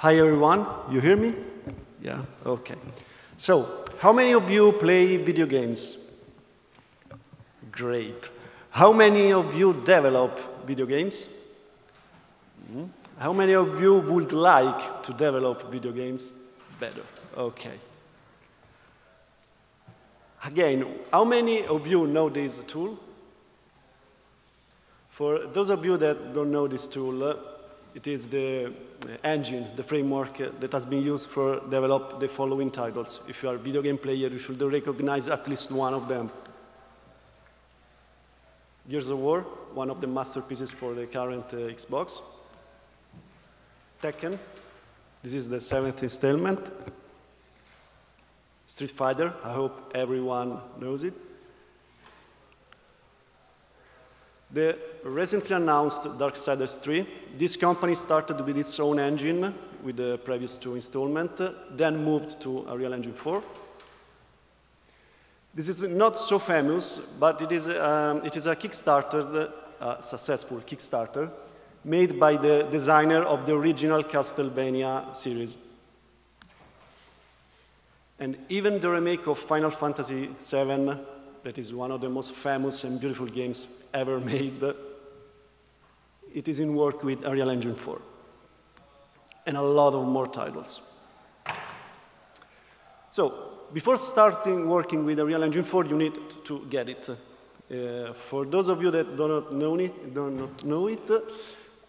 Hi everyone, you hear me? Yeah, okay. So, how many of you play video games? Great. How many of you develop video games? Hmm? How many of you would like to develop video games better? Okay. Again, how many of you know this tool? For those of you that don't know this tool, uh, it is the engine, the framework uh, that has been used for develop the following titles. If you are a video game player, you should recognize at least one of them. Gears of War, one of the masterpieces for the current uh, Xbox. Tekken, this is the seventh installment. Street Fighter, I hope everyone knows it. The recently announced Darksiders 3, this company started with its own engine with the previous two installments, then moved to Unreal Engine 4. This is not so famous, but it is, um, it is a Kickstarter, a successful Kickstarter, made by the designer of the original Castlevania series. And even the remake of Final Fantasy VII that is one of the most famous and beautiful games ever made. It is in work with Unreal Engine 4 and a lot of more titles. So, before starting working with Unreal Engine 4, you need to get it. Uh, for those of you that do not know it, do not know it,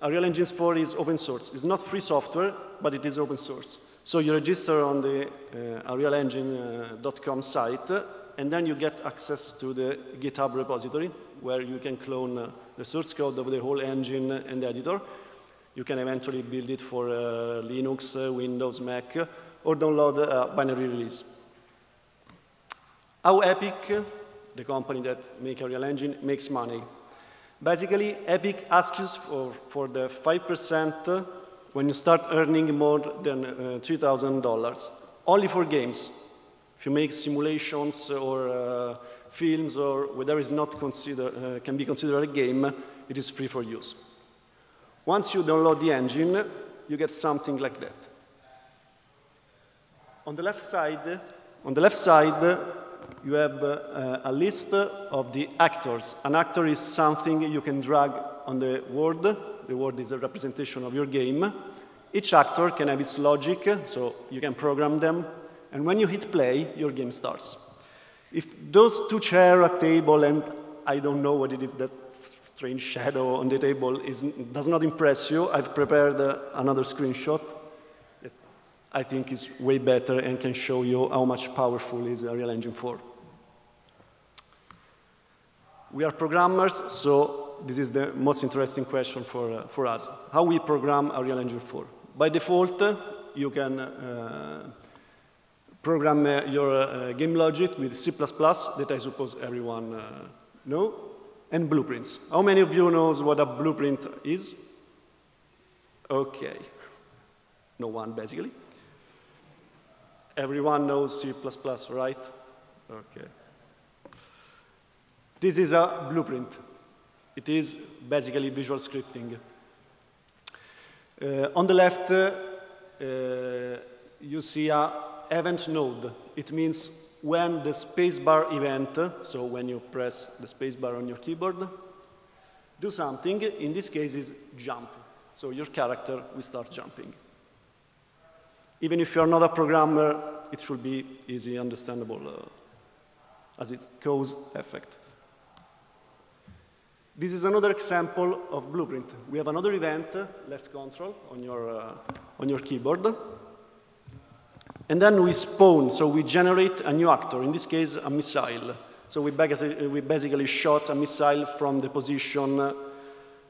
Unreal Engine 4 is open source. It's not free software, but it is open source. So you register on the uh, unrealengine.com uh, site, and then you get access to the GitHub repository where you can clone uh, the source code of the whole engine and editor. You can eventually build it for uh, Linux, uh, Windows, Mac, or download a binary release. How Epic, the company that makes Unreal Engine, makes money. Basically, Epic asks you for, for the 5% when you start earning more than uh, $3,000, only for games. If you make simulations or uh, films or whatever is not uh, can be considered a game, it is free for use. Once you download the engine, you get something like that. On the left side, on the left side, you have uh, a list of the actors. An actor is something you can drag on the world. The world is a representation of your game. Each actor can have its logic, so you can program them and when you hit play, your game starts. If those two chairs, a table, and I don't know what it is, that strange shadow on the table is, does not impress you, I've prepared uh, another screenshot that I think is way better and can show you how much powerful is Unreal Engine 4. We are programmers, so this is the most interesting question for, uh, for us. How we program Unreal Engine 4? By default, you can uh, program uh, your uh, game logic with C++ that I suppose everyone uh, know, and blueprints. How many of you knows what a blueprint is? Okay. No one, basically. Everyone knows C++, right? Okay. This is a blueprint. It is basically visual scripting. Uh, on the left, uh, you see a event node. It means when the spacebar event, so when you press the spacebar on your keyboard, do something, in this case is jump. So your character will start jumping. Even if you're not a programmer, it should be easy understandable uh, as it cause effect. This is another example of blueprint. We have another event, left control, on your, uh, on your keyboard. And then we spawn, so we generate a new actor, in this case, a missile. So we basically, shot a missile from the position uh,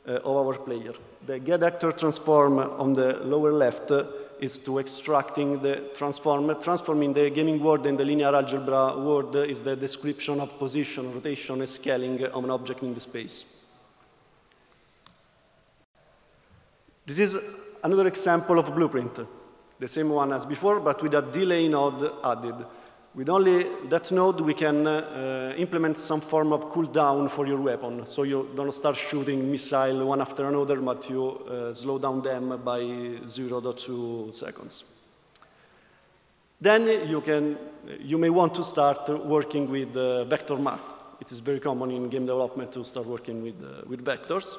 of our player. The get actor transform on the lower left is to extracting the transform. Transforming the gaming world and the linear algebra world is the description of position, rotation, and scaling of an object in the space. This is another example of blueprint the same one as before, but with a delay node added. With only that node, we can uh, implement some form of cooldown for your weapon. So you don't start shooting missile one after another, but you uh, slow down them by 0.2 seconds. Then you, can, you may want to start working with uh, vector math. It is very common in game development to start working with, uh, with vectors.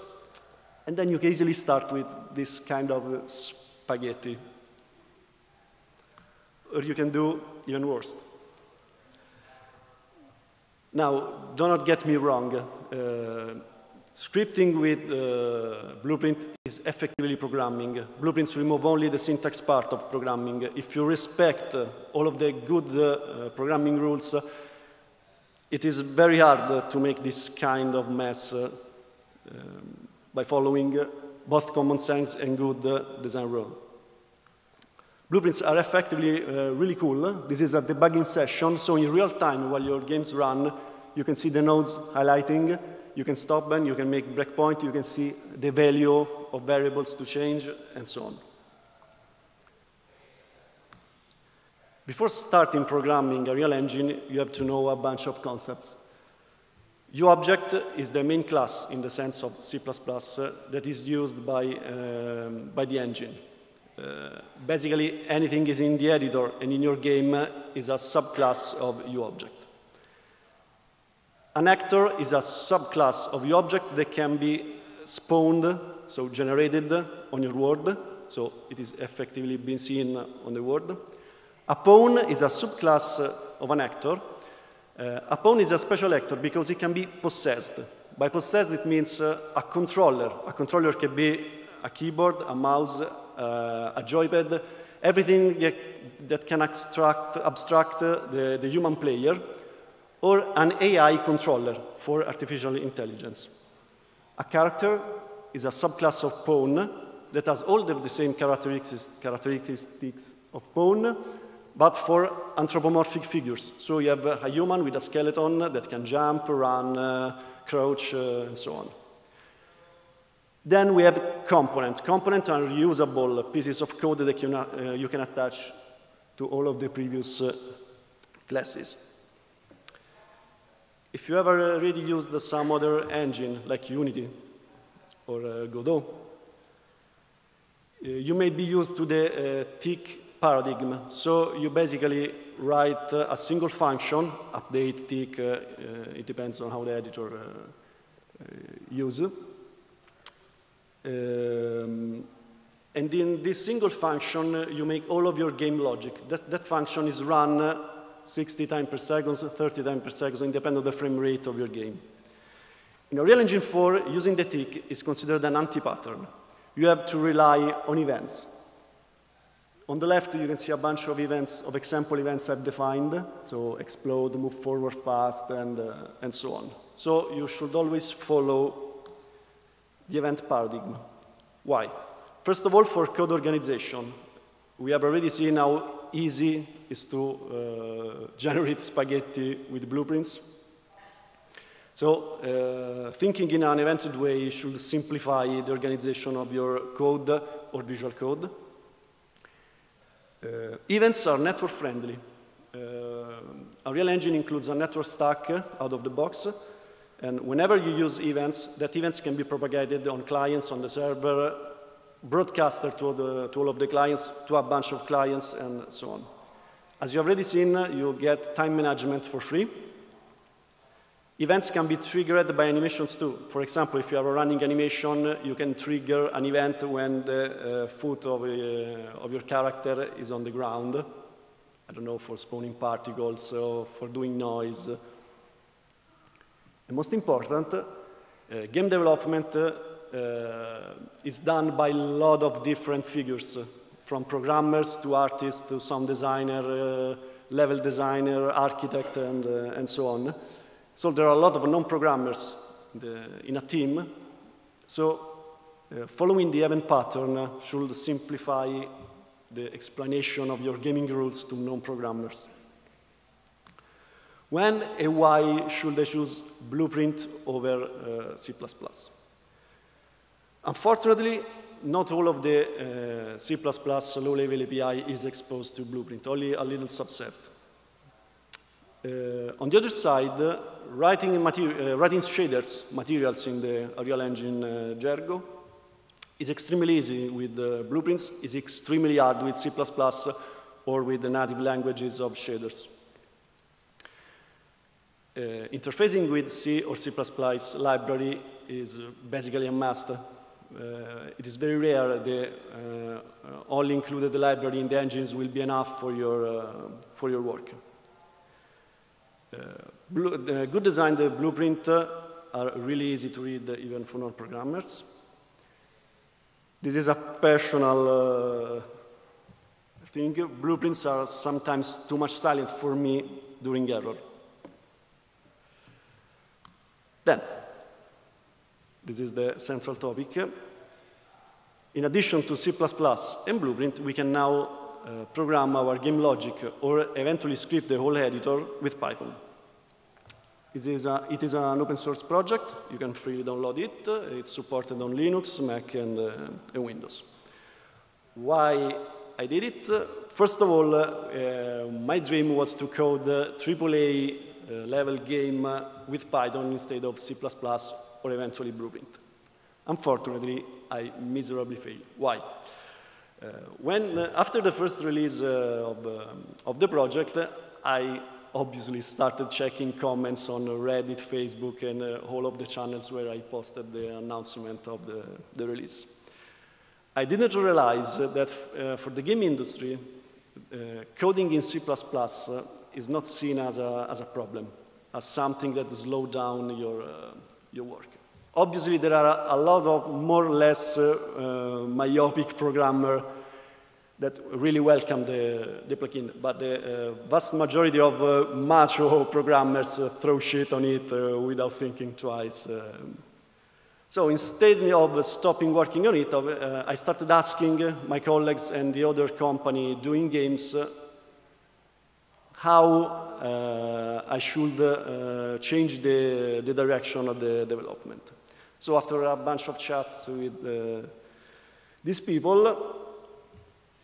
And then you can easily start with this kind of spaghetti. Or you can do even worse. Now, do not get me wrong. Uh, scripting with uh, Blueprint is effectively programming. Blueprints remove only the syntax part of programming. If you respect uh, all of the good uh, programming rules, uh, it is very hard to make this kind of mess uh, um, by following both common sense and good design rule. Blueprints are effectively uh, really cool. This is a debugging session, so in real time while your games run, you can see the nodes highlighting, you can stop them, you can make breakpoint, you can see the value of variables to change, and so on. Before starting programming Unreal Engine, you have to know a bunch of concepts. UObject is the main class in the sense of C++ uh, that is used by, um, by the engine. Uh, basically, anything is in the editor and in your game is a subclass of UObject. An actor is a subclass of UObject that can be spawned, so generated on your world, so it is effectively being seen on the world. A pawn is a subclass of an actor. Uh, a pawn is a special actor because it can be possessed. By possessed, it means uh, a controller. A controller can be a keyboard, a mouse, uh, a joypad, everything that can abstract, abstract the, the human player, or an AI controller for artificial intelligence. A character is a subclass of pawn that has all the, same characteristics, characteristics of pawn, but for anthropomorphic figures. So you have a human with a skeleton that can jump, run, uh, crouch, uh, and so on. Then we have components. Components are reusable pieces of code that you, uh, you can attach to all of the previous uh, classes. If you ever already used some other engine, like Unity or uh, Godot, uh, you may be used to the uh, tick paradigm. So you basically write uh, a single function, update tick, it depends on how the editor uses um, and in this single function, uh, you make all of your game logic. That, that function is run uh, 60 times per second, 30 times per second, independent of the frame rate of your game. In Unreal Engine 4, using the tick is considered an anti-pattern. You have to rely on events. On the left, you can see a bunch of events, of example events I've defined. So explode, move forward fast, and, uh, and so on. So you should always follow the event paradigm. Why? First of all, for code organization. We have already seen how easy is to uh, generate spaghetti with blueprints. So uh, thinking in an evented way should simplify the organization of your code or visual code. Uh, events are network friendly. Uh, Unreal Engine includes a network stack out of the box and whenever you use events, that events can be propagated on clients, on the server, broadcasted to, the, to all of the clients, to a bunch of clients, and so on. As you've already seen, you get time management for free. Events can be triggered by animations too. For example, if you have a running animation, you can trigger an event when the uh, foot of, uh, of your character is on the ground. I don't know, for spawning particles or for doing noise. And most important, uh, game development uh, is done by a lot of different figures, uh, from programmers to artists to sound designer, level designer, architect, and, and so on. So there are a lot of non-programmers in a team. So uh, following the event pattern should simplify the explanation of your gaming rules to non-programmers. When and why should I choose Blueprint over uh, C++? Unfortunately, not all of the uh, C++ low-level API is exposed to Blueprint, only a little subset. Uh, on the other side, uh, writing, uh, writing shaders, materials in the Unreal Engine uh, Jergo, is extremely easy with blueprints, is extremely hard with C++ or with the native languages of shaders. Uh, interfacing with C or C++ library is basically a must. Uh, it is very rare the uh, only included library in the engines will be enough for your, for your work. Blue, good design, the blueprint are really easy to read even for non-programmers. This is a personal uh, thing. Blueprints are sometimes too much silent for me during error. Then, this is the central topic. In addition to C++ and Blueprint, we can now uh, program our game logic or eventually script the whole editor with Python. It is, a, it is an open source project. You can freely download it. It's supported on Linux, Mac, and, uh, and Windows. Why I did it? First of all, uh, my dream was to code AAA uh, level game with Python instead of C++ or eventually Blueprint. Unfortunately, I miserably failed. Why? Uh, when, uh, after the first release uh, of, um, of the project, I obviously started checking comments on Reddit, Facebook, and uh, all of the channels where I posted the announcement of the, the release. I didn't realize that uh, for the game industry, uh, coding in C++ uh, is not seen as a, as a problem, as something that slows down your, uh, your work. Obviously, there are a lot of more or less uh, uh, myopic programmers that really welcome the, the plugin. But the vast majority of macho programmers throw shit on it without thinking twice. Um. so instead of stopping working on it, I started asking my colleagues and the other company doing games uh, how I should change the, the direction of the development. So after a bunch of chats with these people,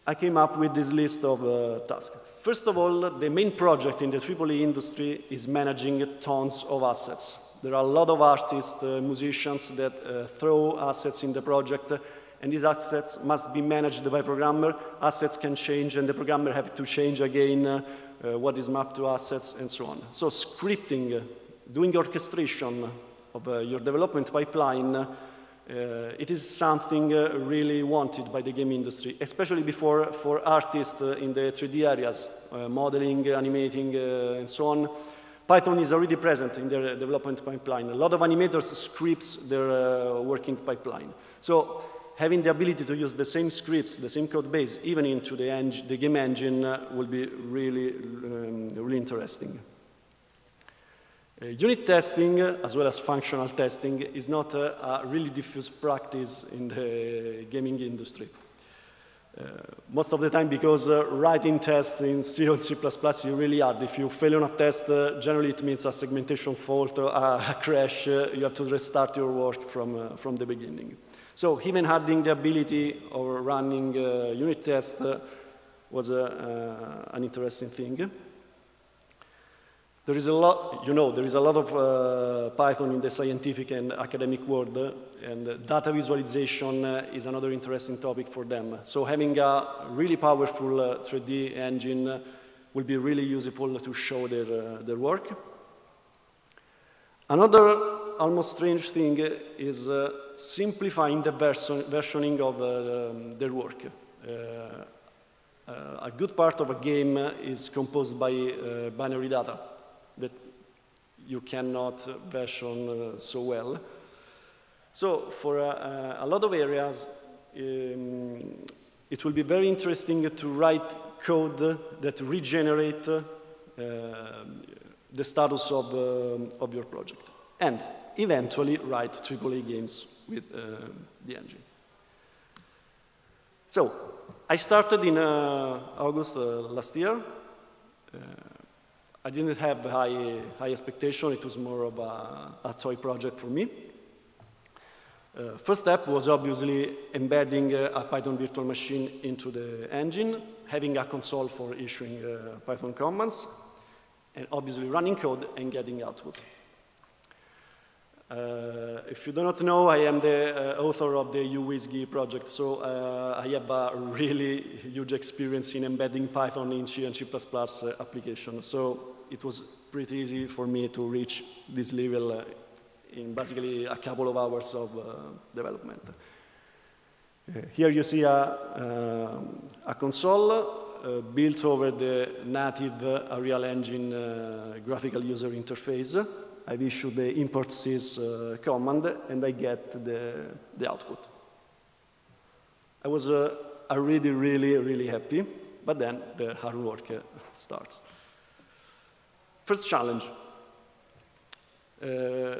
I came up with this list of uh, tasks. First of all, the main project in the AAA industry is managing tons of assets. There are a lot of artists, uh, musicians that uh, throw assets in the project, and these assets must be managed by programmer. Assets can change, and the programmer have to change again uh, uh, what is mapped to assets, and so on. So scripting, doing orchestration of uh, your development pipeline uh, it is something uh, really wanted by the game industry, especially before, for artists uh, in the 3D areas, uh, modeling, animating, uh, and so on. Python is already present in their development pipeline. A lot of animators scripts their uh, working pipeline. So having the ability to use the same scripts, the same code base, even into the, the game engine will be really, um, really interesting. Uh, unit testing, uh, as well as functional testing, is not uh, a really diffuse practice in the gaming industry. Uh, most of the time because uh, writing tests in C or C++ is really hard. If you fail on a test, uh, generally it means a segmentation fault, a crash, you have to restart your work from, from the beginning. So even having the ability of running unit tests was an interesting thing. There is a lot, you know, there is a lot of uh, Python in the scientific and academic world, uh, and data visualization uh, is another interesting topic for them. So having a really powerful 3D uh, engine will be really useful to show their, uh, their work. Another almost strange thing is uh, simplifying the version, versioning of um, their work. a good part of a game is composed by binary data that you cannot version uh, so well. So for uh, a lot of areas, um, it will be very interesting to write code that regenerate uh, the status of, uh, of your project. And eventually write AAA games with uh, the engine. So I started in uh, August last year. I didn't have high, high expectation. It was more of a, a toy project for me. Uh, first step was obviously embedding uh, a Python virtual machine into the engine, having a console for issuing uh, Python commands, and obviously running code and getting output. Uh, if you do not know, I am the uh, author of the uWSGI project, so uh, I have a really huge experience in embedding Python in C and C++ uh, applications. So it was pretty easy for me to reach this level uh, in basically a couple of hours of uh, development. here you see a, a console built over the native Unreal Engine graphical user interface. I've issued the import sys uh, command and I get the, the output. I was uh, really, really, really happy, but then the hard work uh, starts. First challenge. Uh,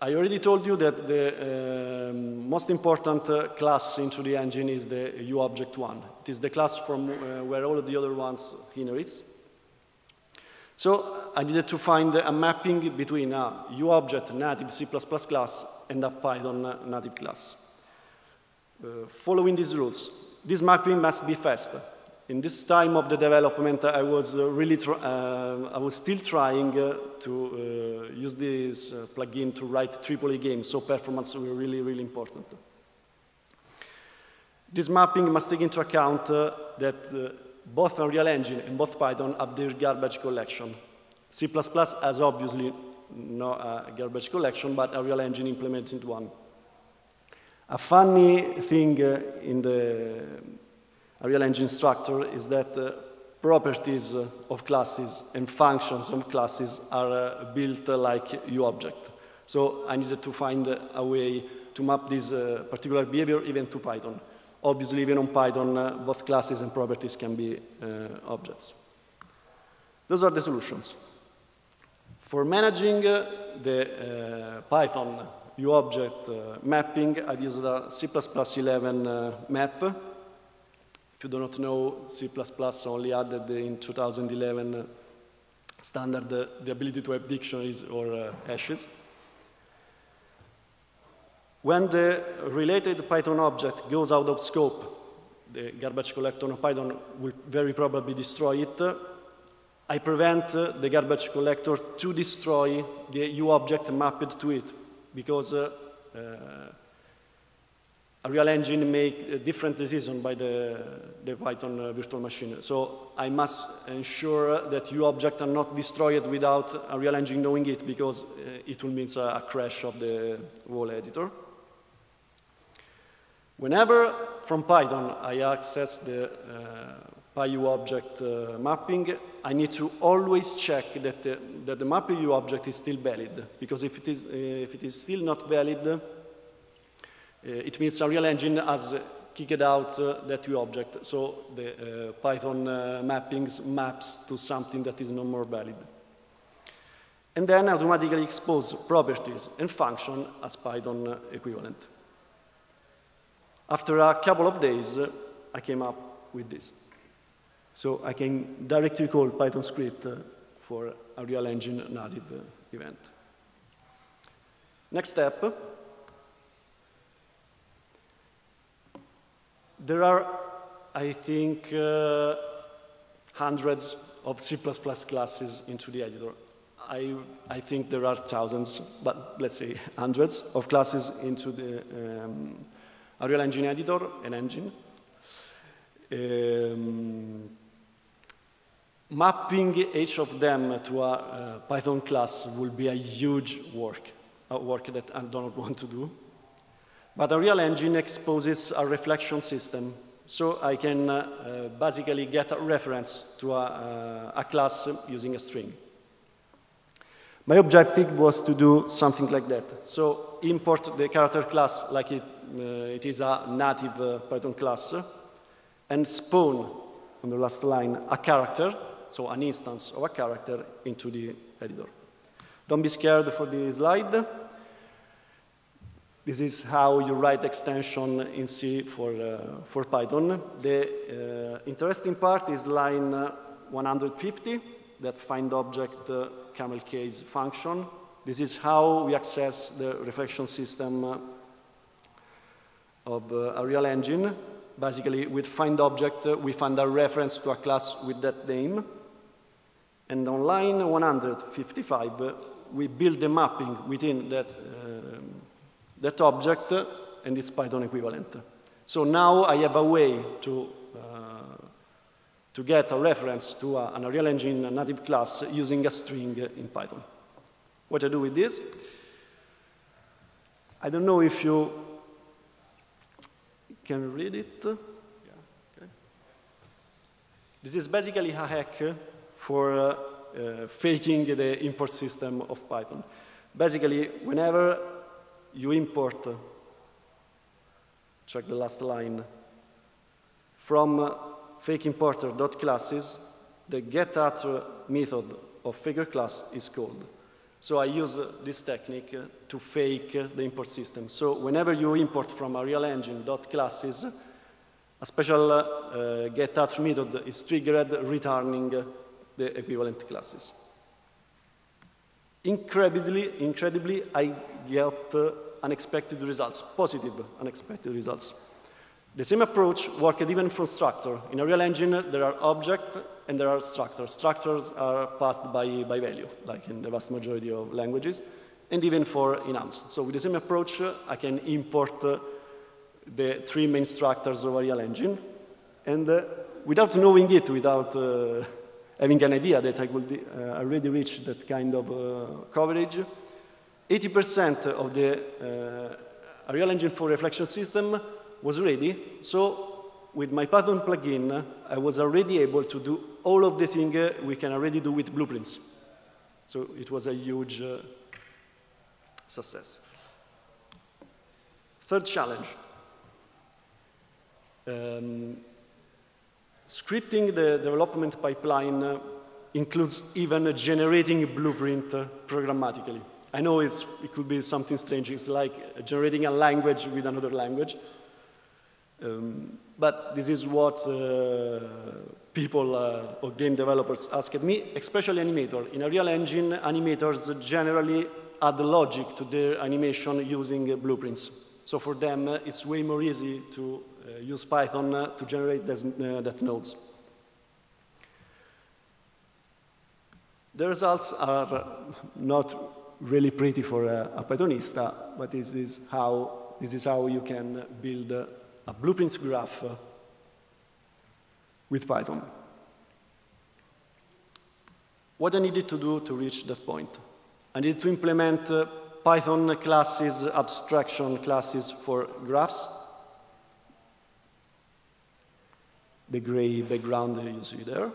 I already told you that the um, most important uh, class into the engine is the UObject1. It is the class from uh, where all of the other ones inherits. So I needed to find a mapping between a U object native C++ class and a Python native class. Uh, following these rules, this mapping must be fast. In this time of the development, I was uh, really, uh, I was still trying uh, to uh, use this uh, plugin to write AAA games, so performance was really, really important. This mapping must take into account that both Unreal Engine and both Python have their garbage collection. C++ has obviously no uh, garbage collection, but Unreal Engine implemented one. A funny thing uh, in the Unreal Engine structure is that uh, properties of classes and functions of classes are uh, built like UObject. So I needed to find a way to map this uh, particular behavior even to Python. Obviously, even on Python, uh, both classes and properties can be uh, objects. Those are the solutions. For managing uh, the Python UObject mapping, I've used a C++11 map. If you do not know, C++ only added in 2011 standard the ability to have dictionaries or hashes. When the related Python object goes out of scope, the garbage collector of Python will very probably destroy it. I prevent the garbage collector to destroy the U object mapped to it because uh, uh, Unreal Engine make a different decision by the, the Python uh, virtual machine. So I must ensure that UObject are not destroyed without Unreal Engine knowing it because uh, it will mean a, a crash of the whole editor. Whenever from Python I access the uh, PyUObject uh, mapping, I need to always check that the, that the mapping object is still valid, because if it is, if it is still not valid, uh, it means Unreal Engine has kicked out uh, that object, so the uh, Python uh, mappings maps to something that is no more valid. And then automatically expose properties and function as Python equivalent. After a couple of days, I came up with this. So I can directly call Python script uh, for Unreal Engine native uh, event. Next step. There are, I think, uh, hundreds of C++ classes into the editor. I, I, think there are thousands, but let's say hundreds of classes into the um, Unreal Engine Editor, an engine. Um, mapping each of them to a uh, Python class will be a huge work, a work that I don't want to do. But Unreal Engine exposes a reflection system, so I can uh, uh, basically get a reference to a, uh, a class using a string. My objective was to do something like that. So import the character class like it it is a native uh, Python class, and spawn, on the last line, a character, so an instance of a character into the editor. Don't be scared for the slide. This is how you write extension in C for, uh, for Python. The uh, interesting part is line 150, that find object uh, camel case function. This is how we access the reflection system of uh, Unreal Engine. Basically, with find object, uh, we find a reference to a class with that name. And on line 155, uh, we build the mapping within that, uh, that object and its Python equivalent. So now I have a way to, uh, to get a reference to a, an Unreal Engine native class using a string in Python. What I do with this? I don't know if you can read it. Yeah, okay. This is basically a hack for uh, uh, faking the import system of Python. Basically, whenever you import, uh, check the last line, from uh, fake importer dot classes, the getAttr method of faker class is called. So I use uh, this technique uh, to fake uh, the import system. So whenever you import from Unreal Engine dot classes, a special uh, getAttr method is triggered returning the equivalent classes. Incredibly, incredibly I get unexpected results, positive unexpected results. The same approach worked even for structure. In Unreal Engine, there are objects and there are structures. Structures are passed by, by value, like in the vast majority of languages, and even for enums. So with the same approach, I can import uh, the three main structures of Unreal Engine, and uh, without knowing it, without uh, having an idea that I could uh, already reach that kind of uh, coverage, 80% of the uh, Unreal Engine 4 reflection system was ready. So with my Python plugin, I was already able to do all of the things we can already do with blueprints. So it was a huge uh, success. Third challenge. Um, Scripting the development pipeline uh, includes even generating blueprint uh, programmatically. I know it's it could be something strange. It's like generating a language with another language. Um, but this is what uh, people uh, or game developers ask me, especially animator. In Unreal Engine, animators generally add logic to their animation using uh, blueprints. So for them, uh, it's way more easy to uh, use Python uh, to generate that nodes. The results are not really pretty for a, a Pythonista, but this is how, this is how you can build a, a blueprint graph with Python. What I needed to do to reach that point? I needed to implement uh, Python classes, abstraction classes for graphs, the gray background you see there.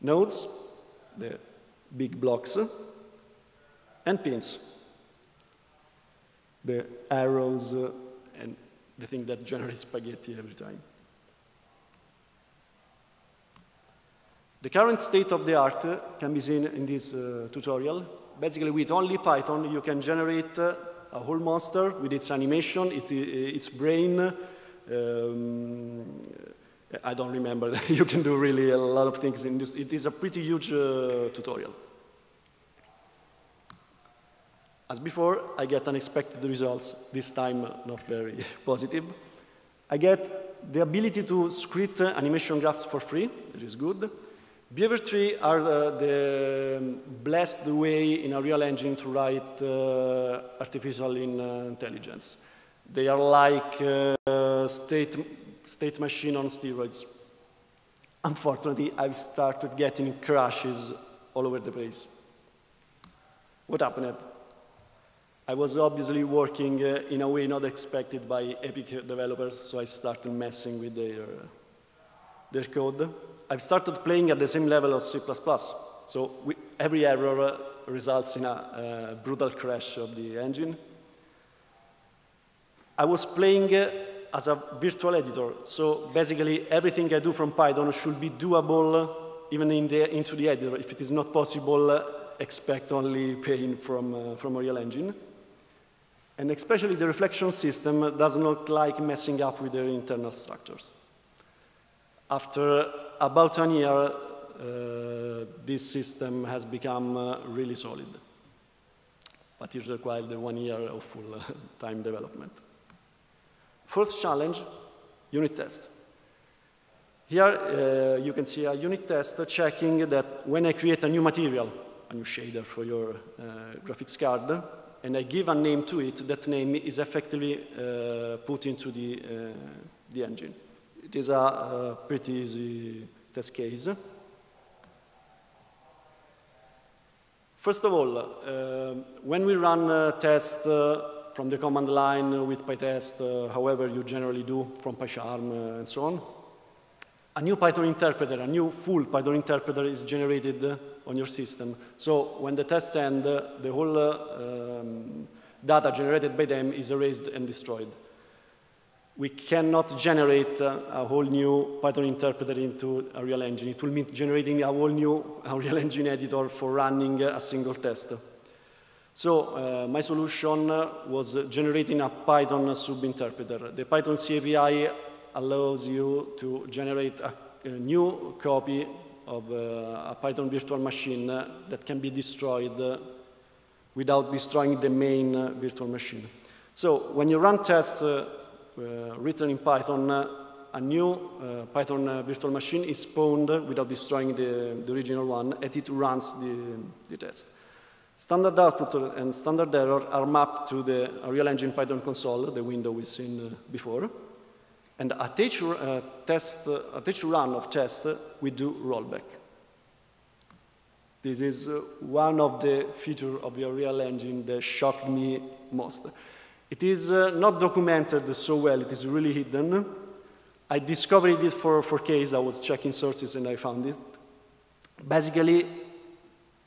Nodes, the big blocks, and pins, the arrows uh, the thing that generates spaghetti every time. The current state of the art uh, can be seen in this uh, tutorial. Basically, with only Python, you can generate uh, a whole monster with its animation, it, its brain, um, I don't remember. That you can do really a lot of things in this. It is a pretty huge uh, tutorial. As before, I get unexpected results, this time not very positive. I get the ability to script animation graphs for free, that is good. Behavior trees are uh, the blessed way in Unreal Engine to write uh, artificial in, uh, intelligence. They are like uh, state, state machine on steroids. Unfortunately, I've started getting crashes all over the place. What happened? I was obviously working uh, in a way not expected by Epic developers, so I started messing with their, uh, their code. I've started playing at the same level as C++, so we, every error uh, results in a uh, brutal crash of the engine. I was playing uh, as a virtual editor, so basically everything I do from Python should be doable even in the, into the editor. If it is not possible, uh, expect only pain from, uh, from Unreal Engine. And especially the reflection system does not like messing up with their internal structures. After about a year, uh, this system has become uh, really solid. But it required one year of full-time development. Fourth challenge, unit test. Here uh, you can see a unit test checking that when I create a new material, a new shader for your uh, graphics card, and I give a name to it, that name is effectively uh, put into the, uh, the engine. It is a, a pretty easy test case. First of all, uh, when we run a test uh, from the command line with PyTest, uh, however you generally do from PyCharm uh, and so on, a new Python interpreter, a new full Python interpreter is generated uh, on your system. So when the tests end, uh, the whole um, data generated by them is erased and destroyed we cannot generate uh, a whole new Python interpreter into Unreal Engine. It will mean generating a whole new Unreal Engine editor for running a single test. So uh, my solution was generating a Python subinterpreter. The Python C API allows you to generate a, a new copy of uh, a Python virtual machine that can be destroyed without destroying the main virtual machine. So when you run tests uh, uh, written in Python, uh, a new uh, Python virtual machine is spawned without destroying the, the original one, and it runs the, the test. Standard output and standard error are mapped to the Real Engine Python console, the window we've seen before. And at each, uh, test, uh, at each run of test, we do rollback. This is uh, one of the features of your real engine that shocked me most. It is uh, not documented so well, it is really hidden. I discovered it for, for case, I was checking sources and I found it. Basically,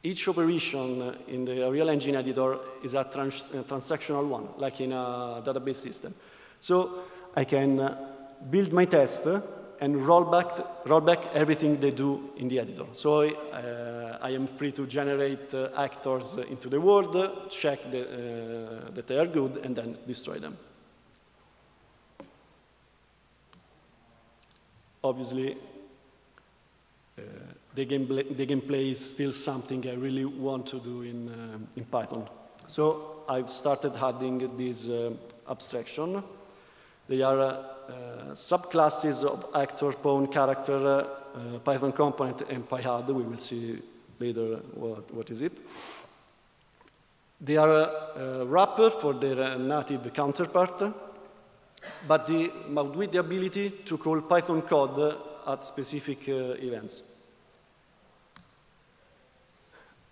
each operation in the real engine editor is a, trans a transactional one, like in a database system. So I can uh, build my test and roll back, roll back everything they do in the editor. So uh, I am free to generate uh, actors into the world, check the, uh, that they are good, and then destroy them. Obviously, uh, the, gameplay, the gameplay is still something I really want to do in, uh, in Python. So I've started adding this uh, abstraction. They are Eh, subclasses of actor, pawn, character, eh, Python component, and PyHUD. We will see later what, what is it. They are a, wrapper for their native counterpart, but, the, but with the ability to call Python code at specific events.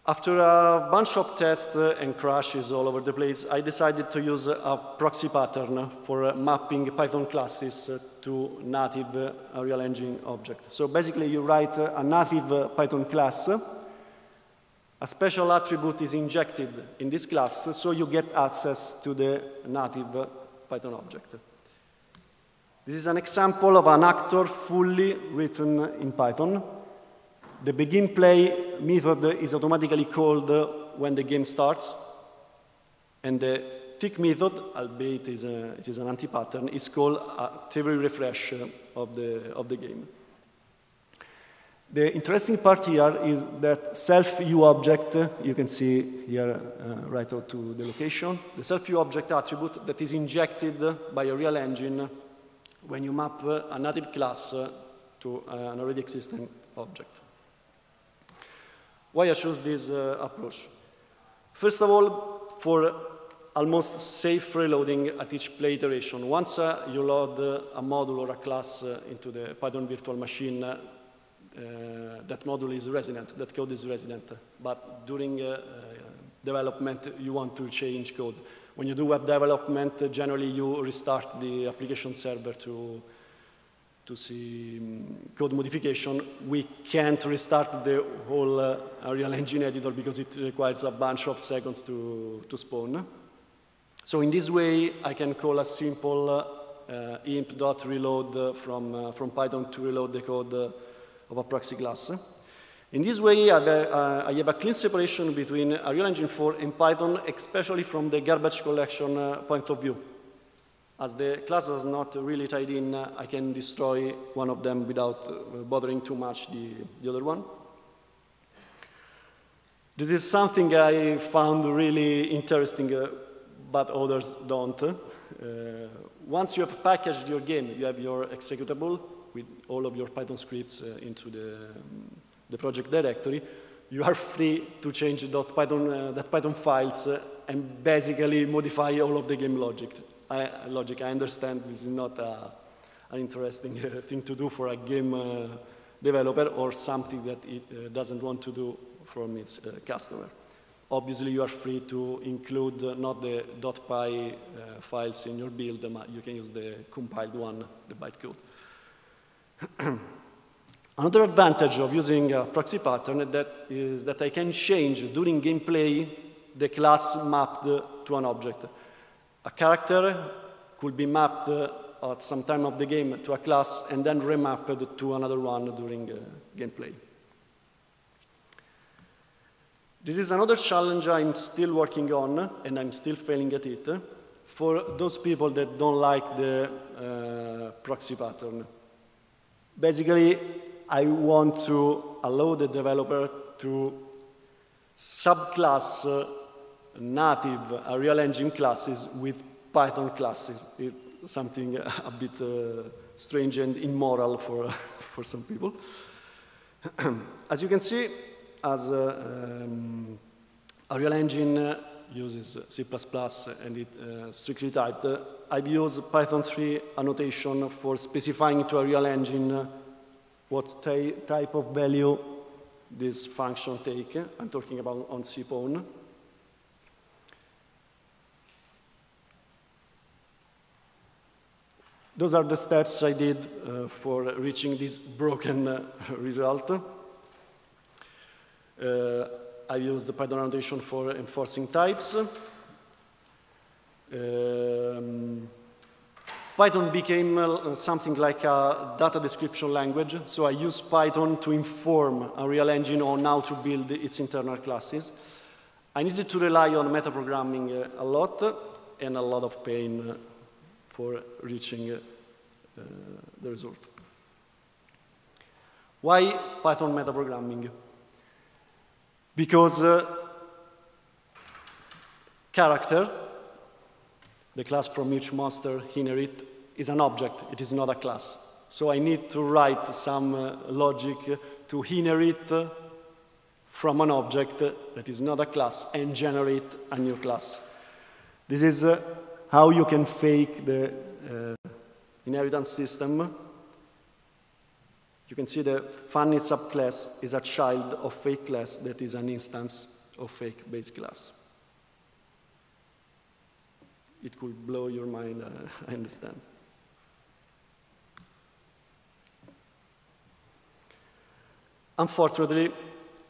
After a bunch of tests and crashes all over the place, I decided to use a proxy pattern for uh, mapping Python classes uh, to native uh, Unreal Engine object. So basically, you write a native Python class. A special attribute is injected in this class, so you get access to the native Python object. This is an example of an actor fully written in Python. The begin play method is automatically called when the game starts, and the tick method, albeit it is, a, it is an anti-pattern, is called every refresh of the, of the game. The interesting part here is that self.uobject, you can see here uh, right out to the location, the self.uobject attribute that is injected by Unreal Engine when you map a native class to an already existing object. Why I chose this uh, approach? First of all, for almost safe reloading at each play iteration. Once uh, you load uh, a module or a class uh, into the Python virtual machine, uh, that module is resident, that code is resident. But during development, you want to change code. When you do web development, generally you restart the application server to to see um, code modification, we can't restart the whole uh, Unreal Engine editor because it requires a bunch of seconds to, to spawn. So in this way, I can call a simple uh, imp.reload from, uh, from Python to reload the code uh, of a proxy class. In this way, I have, a, uh, I have a clean separation between Unreal Engine 4 and Python, especially from the garbage collection uh, point of view. As the class is not really tied in, uh, I can destroy one of them without uh, bothering too much the, the other one. This is something I found really interesting, uh, but others don't. Uh, once you have packaged your game, you have your executable, with all of your Python scripts uh, into the, um, the project directory, you are free to change .python, uh, that Python files and basically modify all of the game logic. I, logic. I understand this is not a, an interesting thing to do for a game uh, developer or something that it uh, doesn't want to do from its uh, customer. Obviously, you are free to include uh, not the .py uh, files in your build, but you can use the compiled one, the bytecode. Another advantage of using a proxy pattern that is that I can change during gameplay the class mapped to an object. A character could be mapped at some time of the game to a class and then remapped to another one during uh, gameplay. This is another challenge I'm still working on, and I'm still failing at it, for those people that don't like the uh, proxy pattern. Basically, I want to allow the developer to subclass uh, native Unreal Engine classes with Python classes. It, something a bit uh, strange and immoral for, for some people. as you can see, as uh, um, Unreal Engine uh, uses C++ and it uh, strictly typed, uh, I've used Python 3 annotation for specifying to Unreal Engine what type of value this function take. I'm talking about on cpwn. Those are the steps I did uh, for reaching this broken uh, result. Uh, I used the Python annotation for enforcing types. Um, Python became uh, something like a data description language, so I use Python to inform Unreal Engine on how to build its internal classes. I needed to rely on metaprogramming uh, a lot and a lot of pain uh, for reaching uh, uh, the result. Why Python metaprogramming? Because uh, character, the class from which monster inherit, is an object. It is not a class. So I need to write some uh, logic to inherit from an object that is not a class and generate a new class. This is uh, how you can fake the uh, inheritance system. You can see the funny subclass is a child of fake class that is an instance of fake base class. It could blow your mind, uh, I understand. Unfortunately,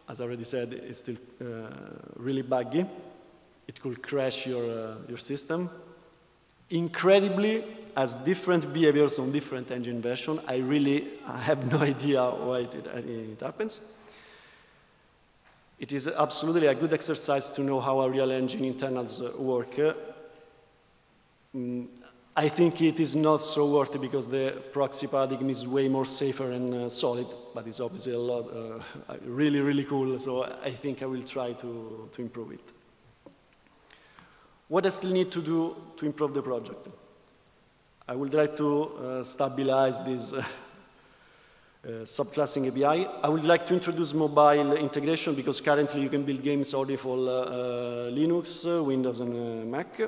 as I already said, it's still uh, really buggy. It could crash your, uh, your system. Incredibly, has different behaviors on different engine versions. I really I have no idea why it, it, happens. It is absolutely a good exercise to know how Unreal Engine internals work. Mm, I think it is not so worthy because the proxy paradigm is way more safer and uh, solid, but it's obviously a lot, uh, really, really cool, so I think I will try to, to improve it. What I still need to do to improve the project? I would like to uh, stabilize this uh, uh, subclassing API. I would like to introduce mobile integration because currently you can build games only for uh, uh, Linux, Windows, and Mac.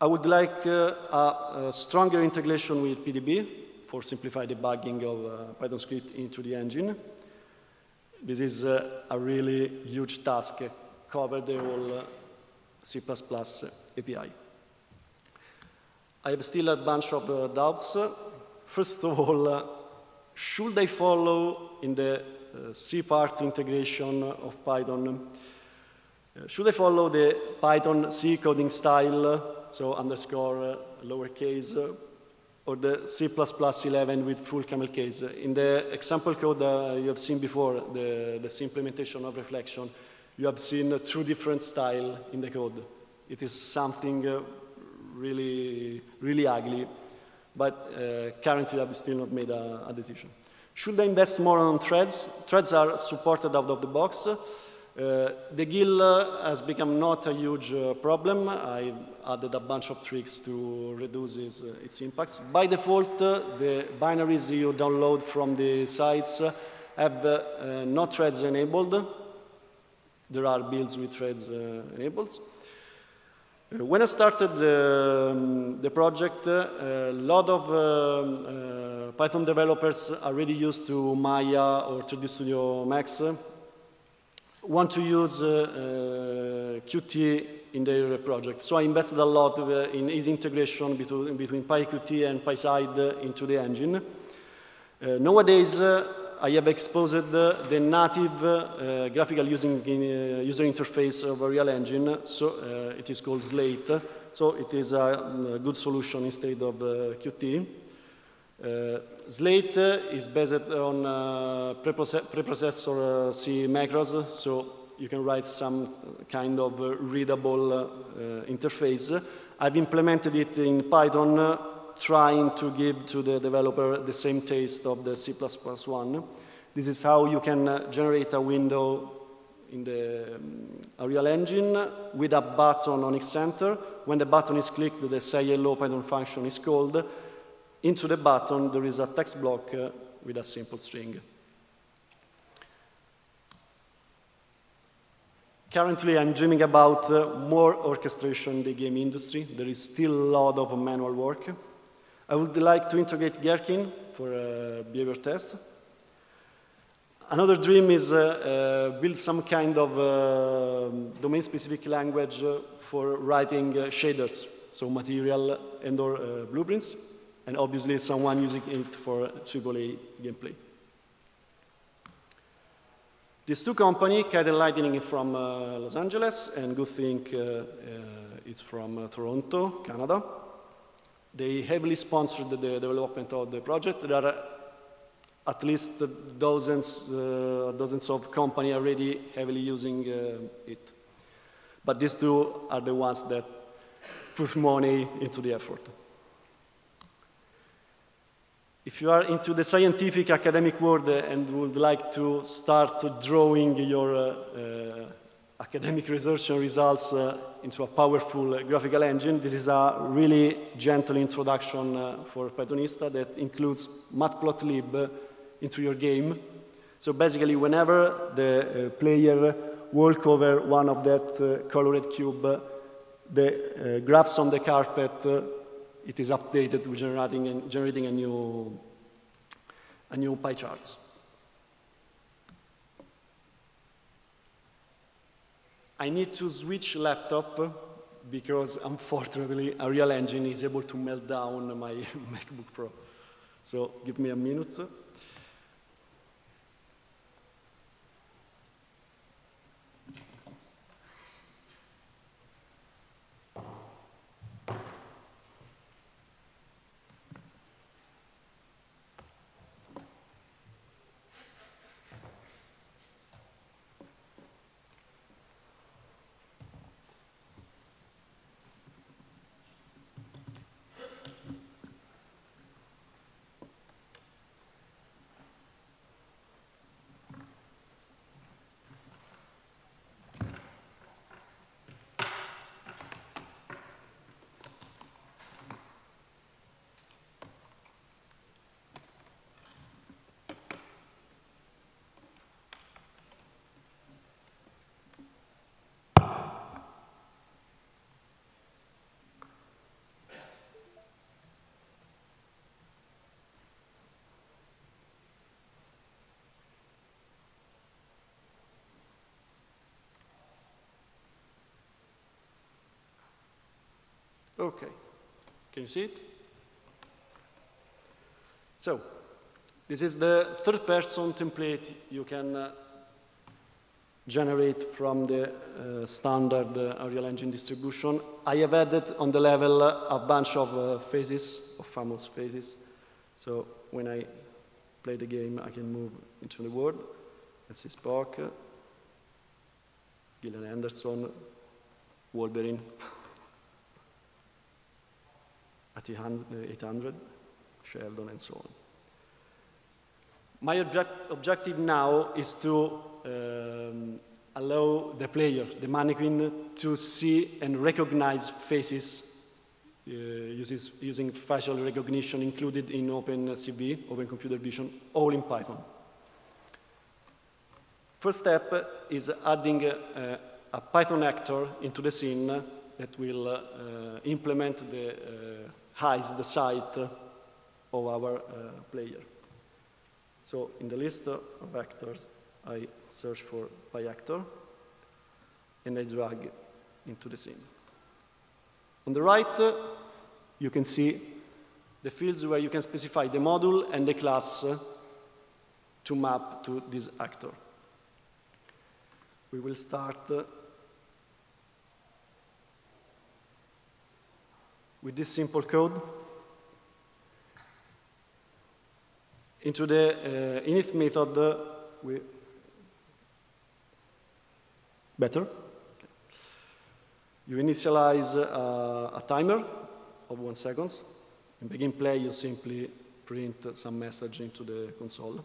I would like a, a, stronger integration with PDB for simplify debugging of Python script into the engine. This is a really huge task, cover the whole C++ API. I have still a bunch of uh, doubts. First of all, uh, should I follow in the uh, C part integration of Python? Uh, should I follow the Python C coding style, so underscore uh, lowercase, uh, or the C++11 with full camel case? In the example code you have seen before, the, the C implementation of reflection, you have seen two different styles in the code. It is something uh, really, really ugly, but uh, currently I've still not made a, a, decision. Should I invest more on threads? Threads are supported out of the box. Uh, the GIL uh, has become not a huge uh, problem. I added a bunch of tricks to reduce its, uh, its impacts. By default, the binaries you download from the sites have no threads enabled. There are builds with threads enabled. When I started the, um, the project, a lot of um, Python developers already used to Maya or 3D Studio Max want to use uh, uh, Qt in their project. So I invested a lot uh, in easy integration between, between PyQt and PySide into the engine. nowadays, I have exposed the native uh, graphical using, uh, user interface of Unreal Engine, so uh, it is called Slate. So it is a, a good solution instead of Qt. Slate is based on preprocessor C macros, so you can write some kind of readable interface. I've implemented it in Python, trying to give to the developer the same taste of the C++ one. This is how you can generate a window in the um, Unreal Engine with a button on its center. When the button is clicked, the say hello Python function is called, into the button, there is a text block uh, with a simple string. Currently, I'm dreaming about uh, more orchestration in the game industry. There is still a lot of manual work. I would like to integrate Gherkin for uh, behavior tests. Another dream is uh, uh, build some kind of uh, domain-specific language for writing shaders, so material and or blueprints and obviously someone using it for AAA gameplay. These two companies, Kite Lightning from uh, Los Angeles and GoodThink uh, uh, it's from uh, Toronto, Canada. They heavily sponsored the development of the project. There are at least dozens, uh, dozens of companies already heavily using uh, it. But these two are the ones that put money into the effort. If you are into the scientific academic world and would like to start drawing your uh, uh, academic research and results uh, into a powerful graphical engine, this is a really gentle introduction uh, for Pythonista that includes matplotlib into your game. So basically, whenever the uh, player walk over one of that uh, colored cube, the graphs on the carpet it is updated with generating, generating a, new, a new pie charts. I need to switch laptop because unfortunately Unreal Engine is able to melt down my MacBook Pro. So give me a minute. Okay. Can you see it? So, this is the third person template you can uh, generate from the uh, standard uh, Unreal Engine distribution. I have added on the level uh, a bunch of uh, phases, of famous phases. So when I play the game, I can move into the world. Let's see Spock, Gillian Anderson, Wolverine. T-800, Sheldon, and so on. My object objective now is to um, allow the player, the mannequin, to see and recognize faces uh, uses, using facial recognition included in OpenCV, Open Computer Vision, all in Python. First step is adding a, a Python actor into the scene that will uh, implement the uh, eyes, the sight of our uh, player. So in the list of actors, I search for PyActor, and I drag into the scene. On the right, you can see the fields where you can specify the module and the class to map to this actor. We will start with this simple code. Into the uh, init method, uh, we better. You initialize uh, a timer of one second. In begin play, you simply print some message into the console.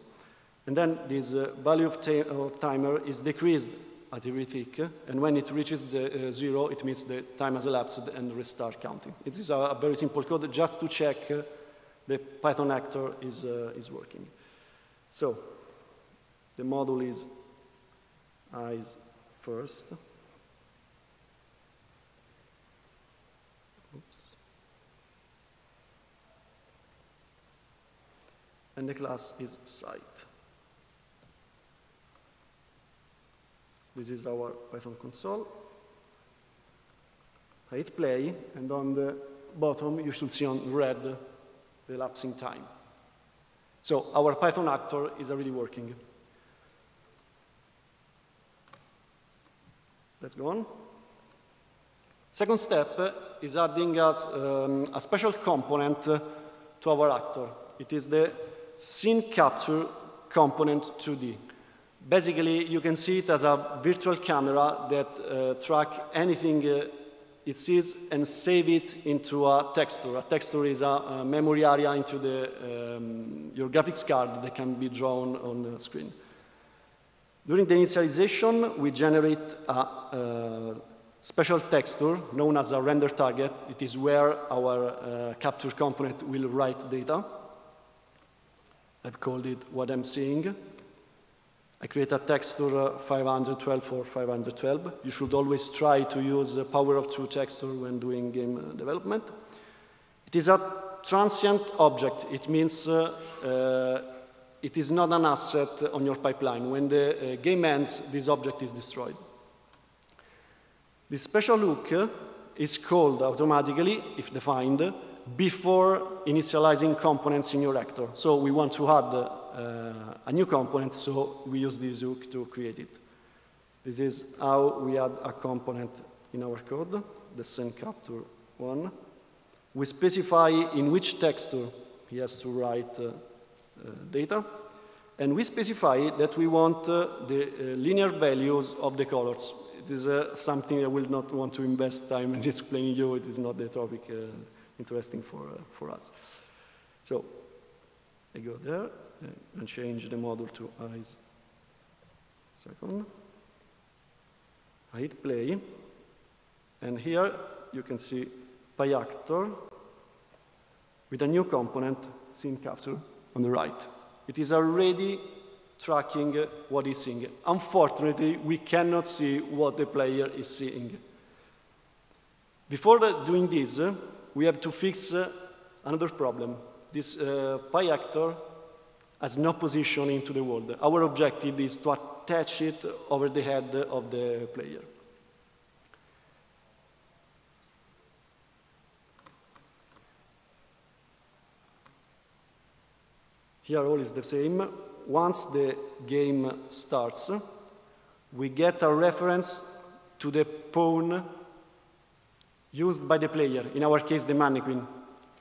And then this uh, value of, of, timer is decreased at tick, and when it reaches the uh, zero, it means the time has elapsed and restart counting. It is a, a very simple code just to check uh, the Python actor is, is working. So the module is eyes first. Oops. And the class is sight. This is our Python console. I hit play, and on the bottom, you should see on red the elapsing time. So our Python actor is already working. Let's go on. Second step is adding us um, a special component to our actor. It is the scene capture component 2D. Basically, you can see it as a virtual camera that uh, track anything uh, it sees and save it into a texture. A texture is a, a memory area into the, um, your graphics card that can be drawn on the screen. During the initialization, we generate a, a special texture known as a render target. It is where our uh, capture component will write data. I've called it what I'm seeing. I create a texture uh, 512 for 512. You should always try to use the power of true texture when doing game uh, development. It is a transient object. It means uh, uh, it is not an asset on your pipeline. When the uh, game ends, this object is destroyed. This special hook is called automatically, if defined, before initializing components in your actor. So we want to add uh, a new component, so we use this hook to create it. This is how we add a component in our code, the scene capture one. We specify in which texture he has to write uh, uh, data. And we specify that we want uh, the uh, linear values of the colors. It is something I will not want to invest time in explaining you. It is not the topic interesting for, for us. So I go there and change the model to eyes. Second. I hit play. And here you can see PyActor with a new component, scene capture on the right. It is already tracking what is seeing. Unfortunately, we cannot see what the player is seeing. Before doing this, we have to fix another problem. This uh, PyActor has no position into the world. Our objective is to attach it over the head of the player. Here all is the same. Once the game starts, we get a reference to the pawn used by the player, in our case the mannequin,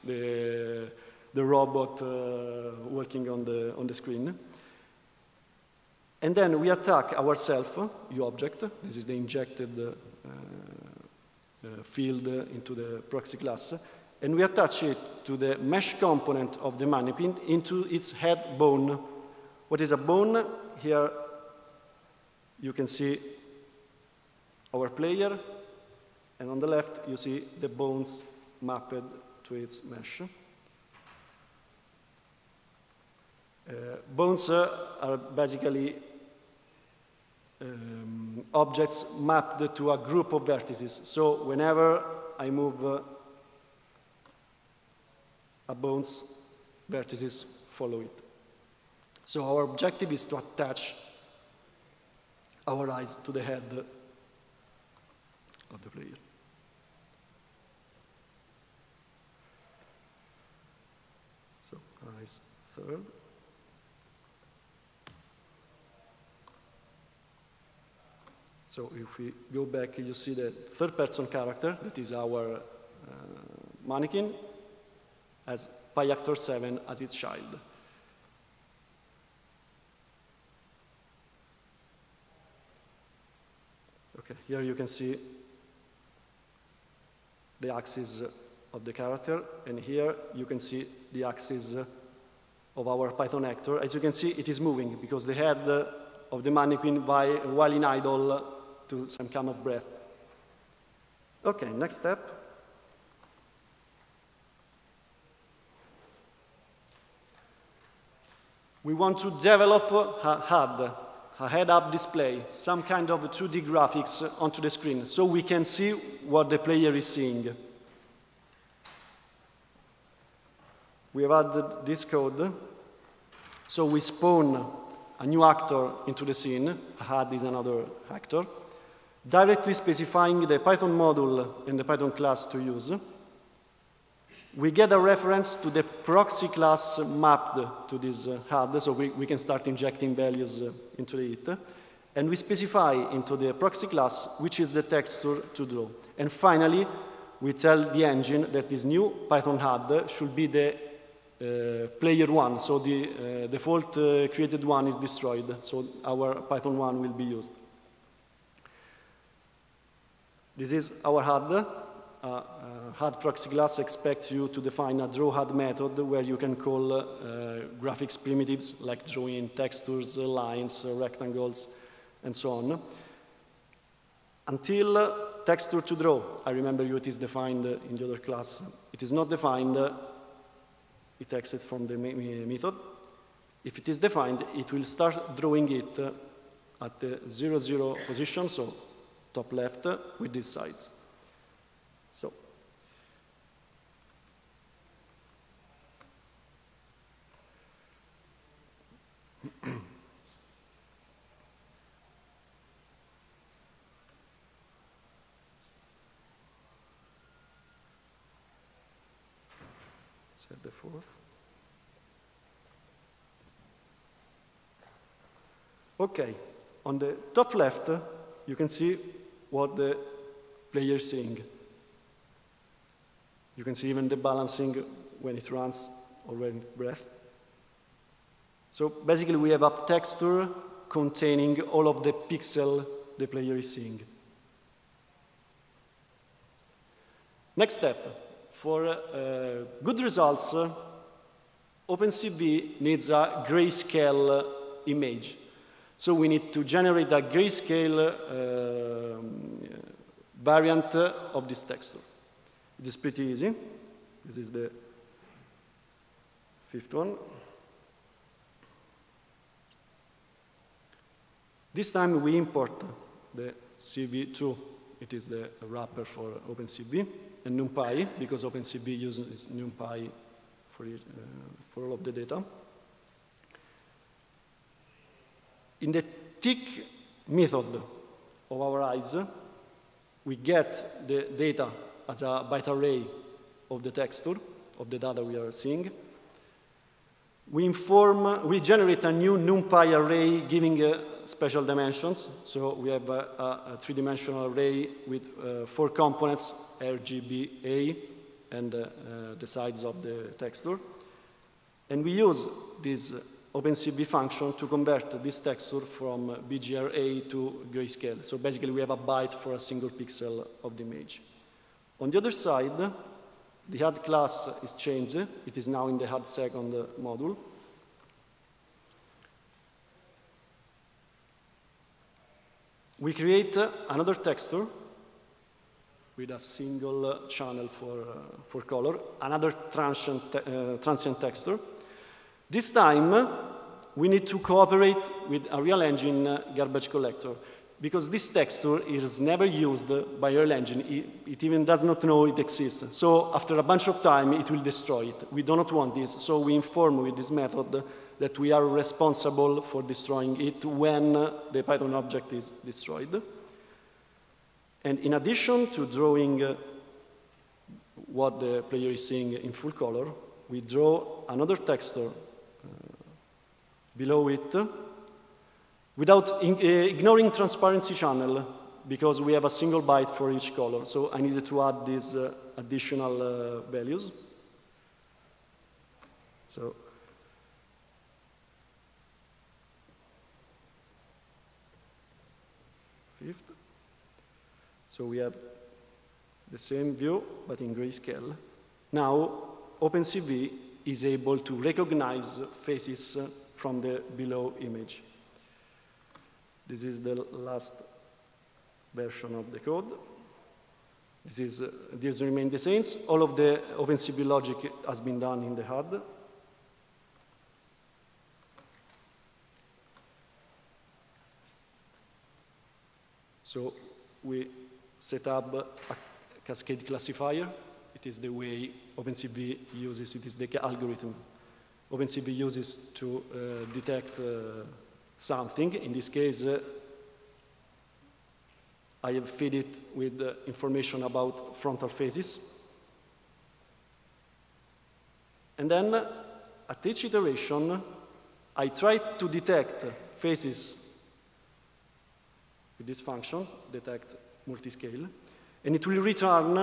the, the robot uh, working on the, on the screen. And then we attack ourselves, object. this is the injected uh, uh, field into the proxy class, and we attach it to the mesh component of the mannequin into its head bone. What is a bone? Here you can see our player, and on the left you see the bones mapped to its mesh. Uh, bones uh, are basically um, objects mapped to a group of vertices. So whenever I move uh, a bones, vertices follow it. So our objective is to attach our eyes to the head of the player. So eyes third. So if we go back, you see the third person character, that is our uh, mannequin, as PyActor 7 as its child. Okay, here you can see the axis of the character, and here you can see the axis of our Python actor. As you can see, it is moving because the head of the mannequin while in idle to some kind of breath. Okay, next step. We want to develop a HUD, a head-up display, some kind of 2D graphics onto the screen so we can see what the player is seeing. We have added this code. So we spawn a new actor into the scene. HUD is another actor, directly specifying the Python module and the Python class to use we get a reference to the proxy class mapped to this uh, HUD, so we, we, can start injecting values uh, into it. And we specify into the proxy class which is the texture to draw. And finally, we tell the engine that this new Python HUD should be the uh, player one, so the uh, default created one is destroyed, so our Python one will be used. This is our HUD uh, uh HUD proxy class expects you to define a draw HUD method where you can call uh, graphics primitives like drawing textures, uh, lines, uh, rectangles, and so on. Until texture to draw, I remember you it is defined in the other class. It is not defined, it exits from the method. If it is defined, it will start drawing it at the 0, 0 position, so top left, uh, with these sides. So set the fourth. Okay, on the top left, uh, you can see what the player is seeing. You can see even the balancing when it runs or when it breath. So basically we have a texture containing all of the pixel the player is seeing. Next step. For uh, good results, uh, OpenCV needs a grayscale image. So we need to generate a grayscale uh, variant of this texture. It is pretty easy. This is the fifth one. This time we import the CV2. It is the wrapper for OpenCV and NumPy, because OpenCV uses NumPy for, uh, for all of the data. In the tick method of our eyes, we get the data as a byte array of the texture of the data we are seeing. We inform, we generate a new NumPy array giving uh, special dimensions. So we have a, a three-dimensional array with uh, four components, RGBA, and uh, uh, the size of the texture. And we use this OpenCV function to convert this texture from BGRA to grayscale. So basically we have a byte for a single pixel of the image. On the other side, the HUD class is changed. It is now in the HUD second module. We create another texture with a single channel for, uh, for color, another transient, te uh, transient texture. This time, we need to cooperate with Unreal Engine uh, garbage collector because this texture is never used by Unreal Engine. It, it, even does not know it exists. So after a bunch of time, it will destroy it. We do not want this, so we inform with this method that we are responsible for destroying it when the Python object is destroyed. And in addition to drawing uh, what the player is seeing in full color, we draw another texture below it without uh, ignoring transparency channel because we have a single byte for each color. So I needed to add these uh, additional uh, values. So fifth. So we have the same view, but in grayscale. Now, OpenCV is able to recognize faces from the below image. This is the last version of the code. This is, uh, these remain the same. All of the OpenCV logic has been done in the HUD. So we set up a cascade classifier. It is the way OpenCV uses, it is the algorithm OpenCV uses to uh, detect uh, something. In this case, uh, I have fed it with information about frontal faces. And then, at each iteration, I try to detect faces with this function, detect multiscale, and it will return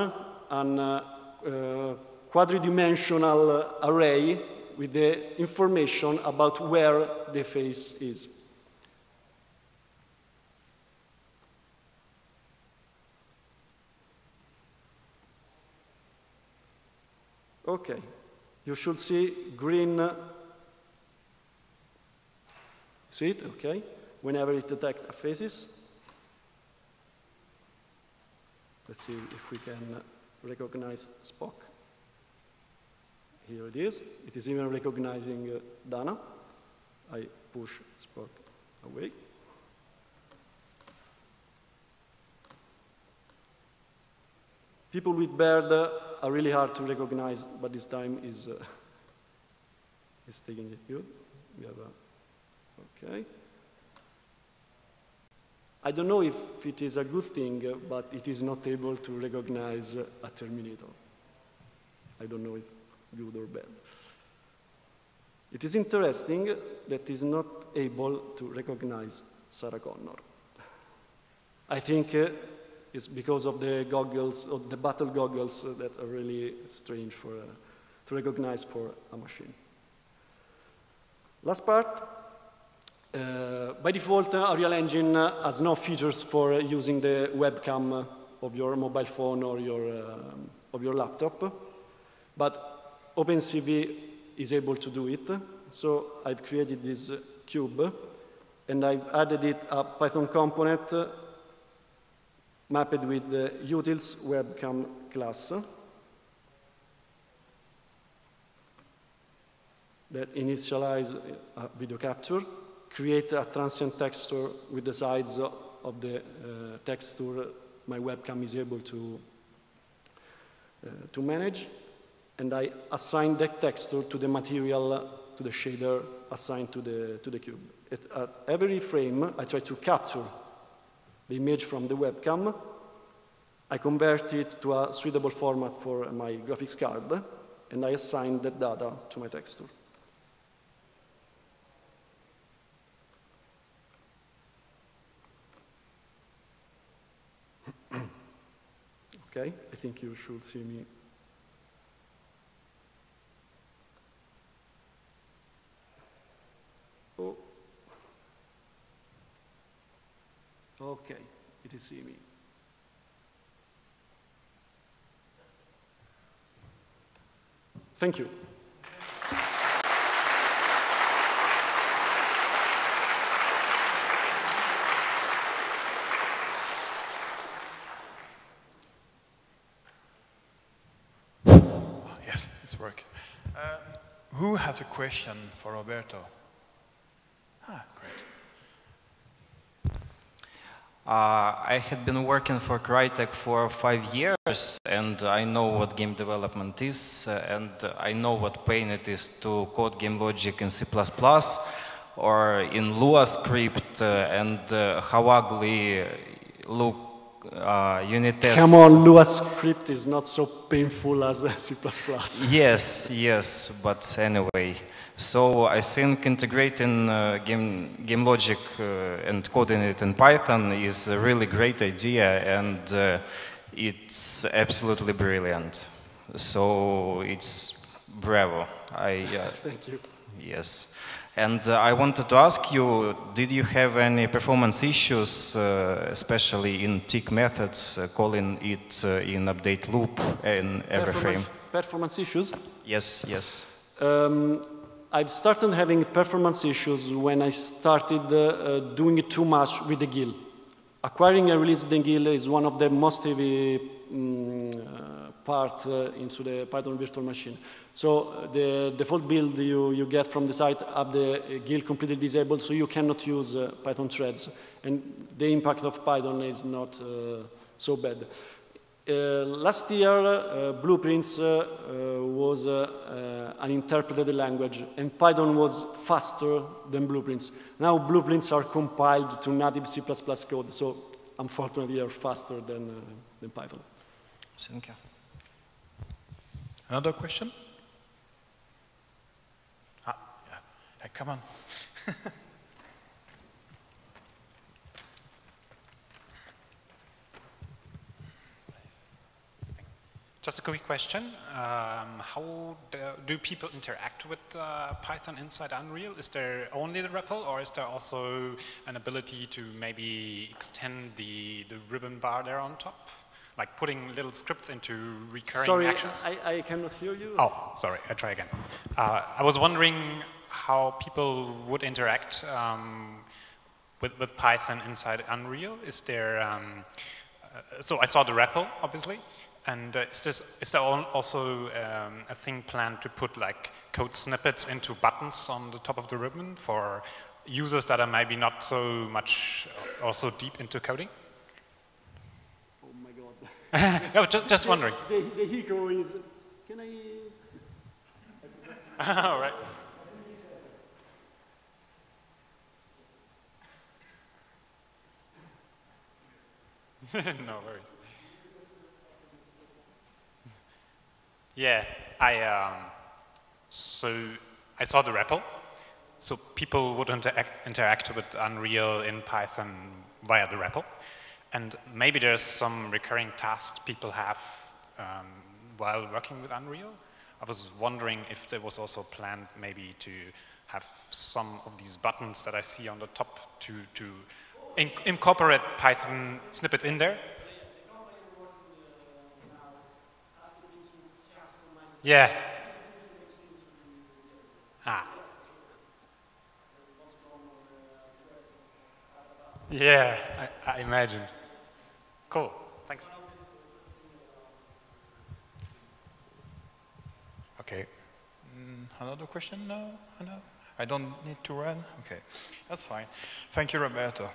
an uh, uh, quadridimensional array with the information about where the face is. Okay, you should see green. See it? Okay. Whenever it detects a faces. Let's see if we can recognize Spock. Here it is. It is even recognizing uh, Dana. I push Spock away. People with beard uh, are really hard to recognize, but this time is, uh, is taking it good. We have a, okay. I don't know if it is a good thing, uh, but it is not able to recognize a Terminator. I don't know if good or bad. It is interesting that is not able to recognize Sarah Connor. I think uh, it's because of the goggles, of the battle goggles uh, that are really strange for, uh, to recognize for a machine. Last part, uh, by default, uh, Unreal Engine has no features for using the webcam of your mobile phone or your, um, of your laptop. But OpenCV is able to do it. So I've created this cube, and I've added it a Python component mapped with the utils webcam class that initialize a video capture, create a transient texture with the size of the uh, texture my webcam is able to, uh, to manage, and I assign that texture to the material, to the shader assigned to the, to the cube. At, every frame, I try to capture the image from the webcam. I convert it to a suitable format for my graphics card, and I assign that data to my texture. okay, I think you should see me Okay, it is Simi. Thank you. Yes, it's working. Uh, who has a question for Roberto? Ah, great. Uh, I had been working for Crytek for five years and I know what game development is uh, and I know what pain it is to code game logic in C++ or in Lua script uh, and uh, how ugly look uh, unit tests. Come on, Lua script is not so painful as C++. yes, yes, but anyway. So I think integrating uh, game, game logic uh, and coding it in Python is a really great idea and uh, it's absolutely brilliant. So it's bravo. I, uh, Thank you. Yes. And uh, I wanted to ask you, did you have any performance issues, uh, especially in tick methods, uh, calling it uh, in update loop in every performance, frame? Performance issues? Yes, yes. Um, I've started having performance issues when I started uh, uh, doing it too much with the GIL. Acquiring and releasing the GIL is one of the most heavy um, part uh, into the Python virtual machine. So uh, the default build you, you get from the site have the GIL completely disabled, so you cannot use uh, Python threads. And the impact of Python is not so bad. Uh, last year, uh, Blueprints uh, was an interpreted language, and Python was faster than Blueprints. Now Blueprints are compiled to native C++ code, so unfortunately are faster than, than Python. Thank you. Another question? Ah, yeah. Hey, come on. Just a quick question. Um, how do, do, people interact with uh, Python inside Unreal? Is there only the REPL or is there also an ability to maybe extend the, the ribbon bar there on top? Like putting little scripts into recurring sorry, actions? Sorry, I, I, cannot hear you. Oh, sorry, I try again. Uh, I was wondering how people would interact um, with, with Python inside Unreal. Is there, um, uh, so I saw the REPL, obviously. And uh, is, this, is there also um, a thing planned to put like code snippets into buttons on the top of the ribbon for users that are maybe not so much uh, also deep into coding? No, just, just wondering. The, the, hiccup is, can I? All right. no worries. Yeah, I um, so I saw the REPL. So people would inter interact with Unreal in Python via the REPL. And maybe there's some recurring tasks people have um, while working with Unreal. I was wondering if there was also planned maybe to have some of these buttons that I see on the top to, to in incorporate Python snippets in there Yeah. Ah. Yeah, I, I imagined. Cool. Thanks. Okay. Mm, another question? No? no? I don't need to run? Okay. That's fine. Thank you, Roberto.